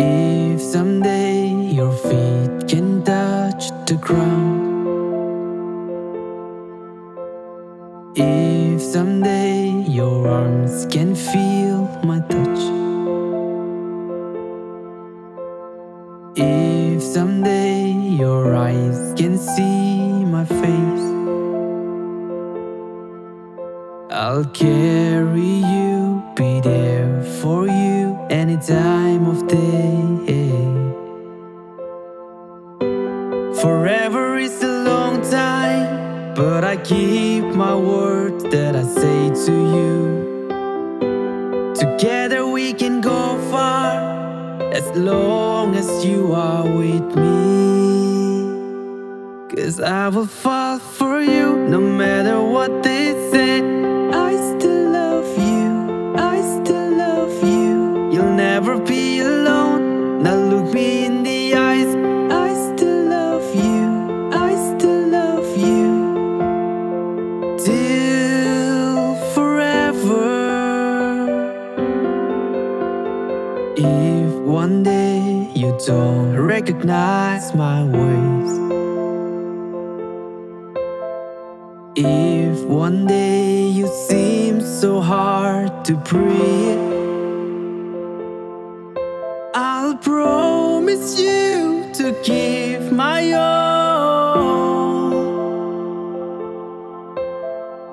If someday your feet can touch the ground. If someday your arms can feel my touch. If someday your eyes can see my face. I'll carry you, be there for you any time of Forever is a long time, but I keep my word that I say to you. Together we can go far as long as you are with me. Cause I will fall for you look me in the eyes. I still love you, I still love you. Till forever. If one day you don't recognize my ways. If one day you seem so hard to breathe, I'll promise you to give my all.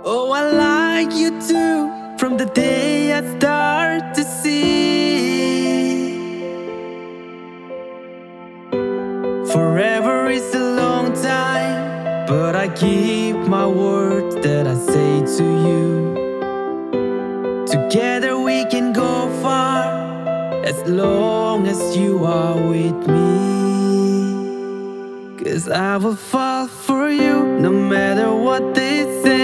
Oh, I like you too from the day I start to see. Forever is a long time, but I keep my word that I say to you. Together long as you are with me. Cause I will fall for you no matter what they say.